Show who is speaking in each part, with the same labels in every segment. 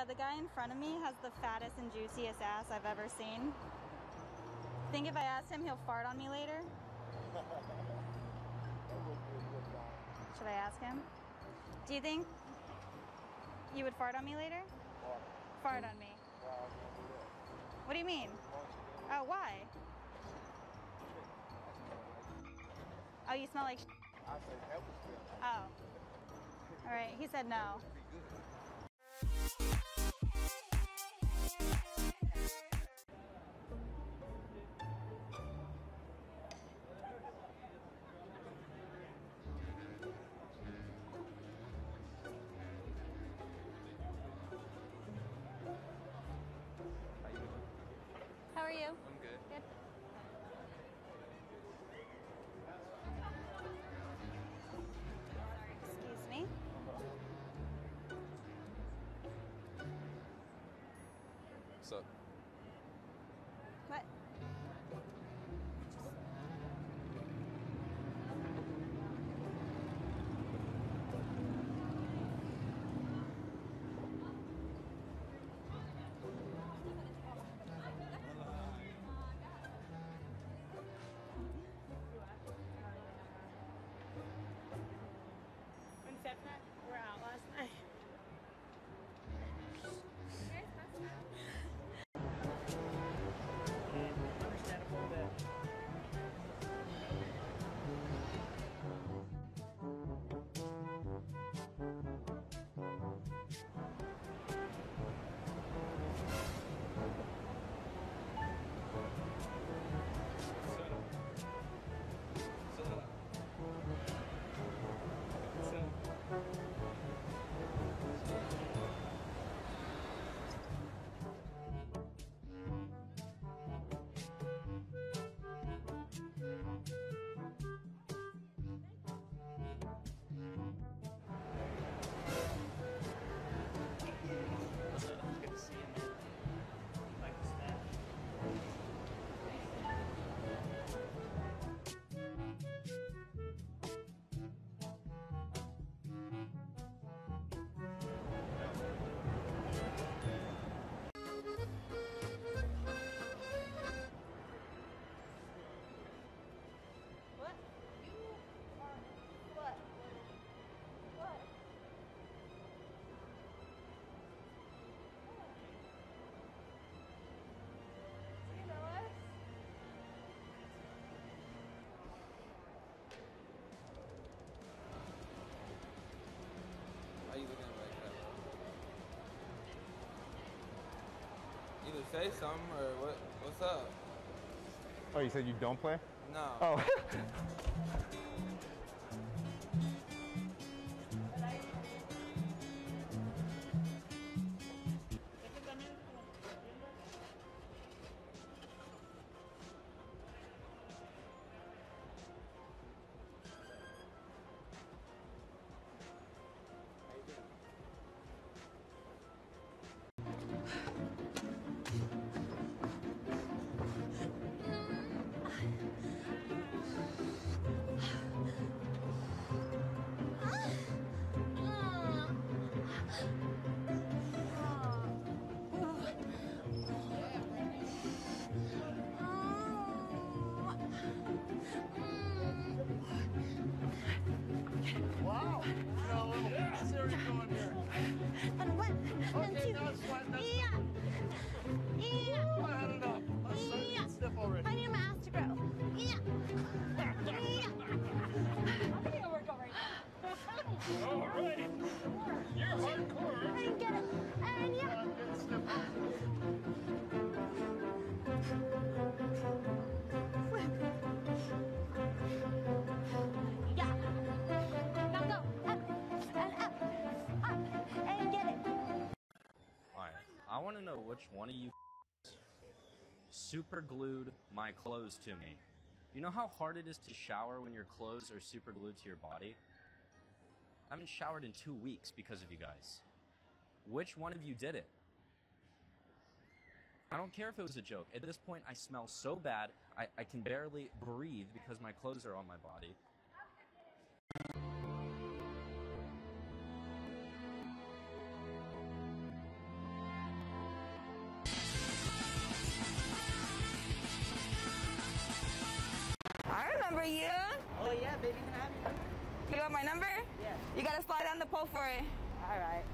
Speaker 1: Yeah, the guy in front of me has the fattest and juiciest ass I've ever seen. Think if I ask him, he'll fart on me later? Should I ask him? Do you think you would fart on me later? Fart on me. What do you mean? Oh, why? Oh, you smell like sh-
Speaker 2: I said that was good.
Speaker 1: Oh. All right, he said no. How are you?
Speaker 3: When
Speaker 4: say something or what? What's up?
Speaker 5: Oh, you said you don't play?
Speaker 4: No.
Speaker 5: Oh.
Speaker 6: which one of you super glued my clothes to me. You know how hard it is to shower when your clothes are super glued to your body? I haven't showered in two weeks because of you guys. Which one of you did it? I don't care if it was a joke. At this point, I smell so bad, I, I can barely breathe because my clothes are on my body.
Speaker 7: Oh yeah, baby, can I have your number?
Speaker 8: You want my number?
Speaker 7: Yeah.
Speaker 8: You gotta slide down the pole for it.
Speaker 7: All right.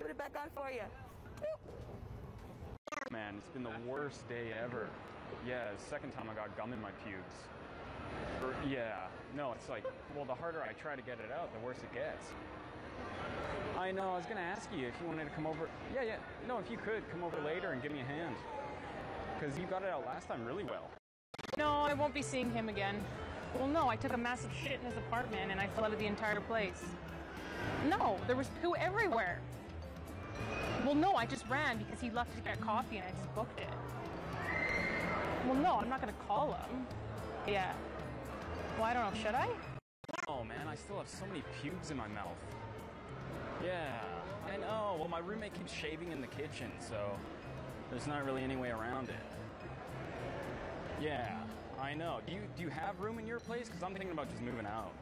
Speaker 8: Put it back on for you.
Speaker 9: Man, it's been the worst day ever. Yeah, the second time I got gum in my pubes. Or- yeah, no, it's like, well, the harder I try to get it out, the worse it gets. I know, I was gonna ask you if you wanted to come over. Yeah, yeah, no, if you could, come over later and give me a hand. Because you got it out last time really well.
Speaker 10: No, I won't be seeing him again. Well, no, I took a massive shit in his apartment and I flooded the entire place. No, there was poo everywhere. Well, no, I just ran because he left to get coffee and I just booked it. Well, no, I'm not gonna call him. Yeah. Well, I don't know. Should I?
Speaker 9: Oh man, I still have so many pubes in my mouth. Yeah, I know. Oh, well, my roommate keeps shaving in the kitchen, so there's not really any way around it. Yeah, I know. Do you do you have room in your place? Because I'm thinking about just moving out.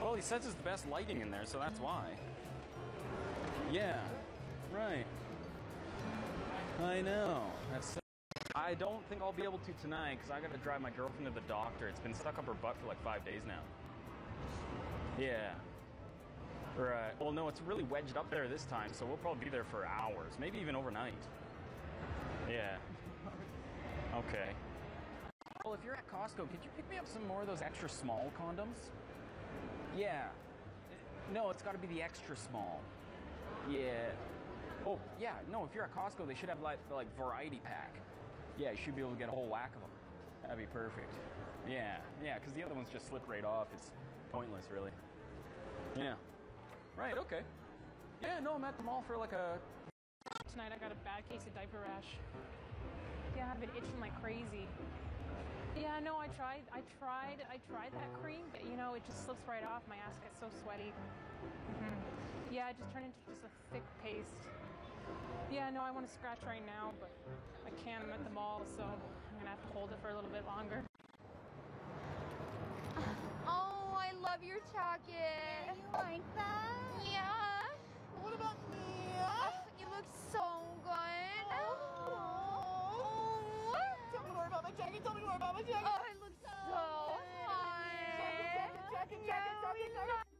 Speaker 9: Well, he says it's the best lighting in there, so that's why. Yeah, right. I know. That's. I don't think I'll be able to tonight because I got to drive my girlfriend to the doctor. It's been stuck up her butt for like five days now. Yeah. Right. Well, no, it's really wedged up there this time, so we'll probably be there for hours, maybe even overnight. Yeah. Okay. Well, if you're at Costco, could you pick me up some more of those extra small condoms? Yeah. No, it's got to be the extra small. Yeah. Oh, yeah. No, if you're at Costco, they should have like like variety pack. Yeah, you should be able to get a whole whack of them. That'd be perfect. Yeah, yeah, because the other ones just slip right off. It's pointless, really. Yeah. Right. Okay. Yeah. No, I'm at the mall for like a.
Speaker 10: Tonight I got a bad case of diaper rash. Yeah, I've been itching like crazy. Yeah, no, I tried, I tried, I tried that cream, but you know, it just slips right off. My ass gets so sweaty. hmm Yeah, it just turned into just a thick paste. Yeah, no, I want to scratch right now, but I can't. I'm at the mall, so I'm gonna have to hold it for a little bit longer.
Speaker 11: Oh, I love your jacket.
Speaker 1: You like that?
Speaker 11: Yeah.
Speaker 1: What about me?
Speaker 11: Ugh, you look so good.
Speaker 1: Oh. Tell me more about my jacket. Tell me more about my jacket.
Speaker 11: Oh, it looks so hot.
Speaker 1: Jacket, jacket, jacket, jacket,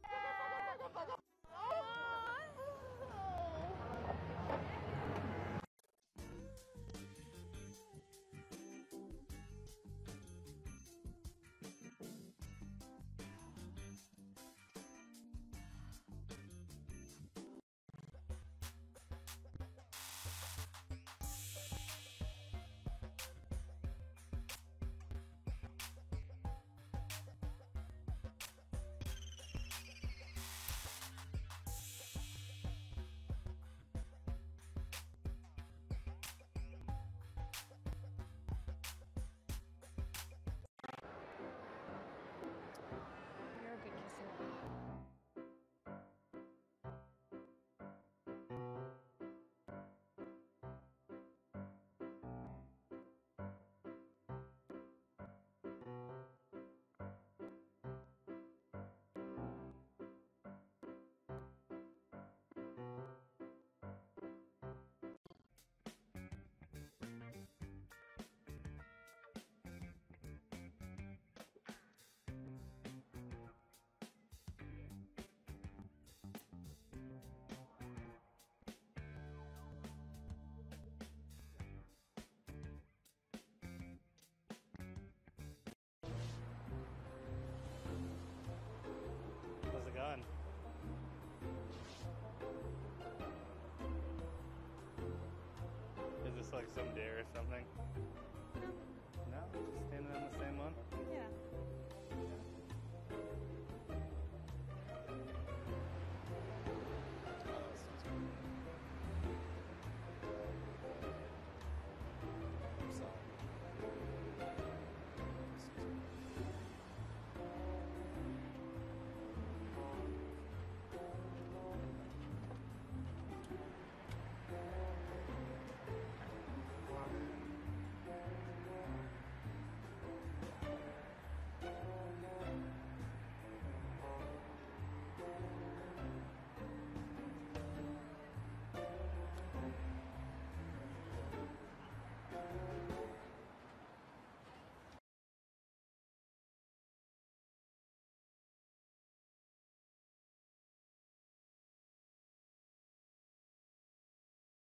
Speaker 12: like some deer or something? No. No? Just standing on the same one? Yeah.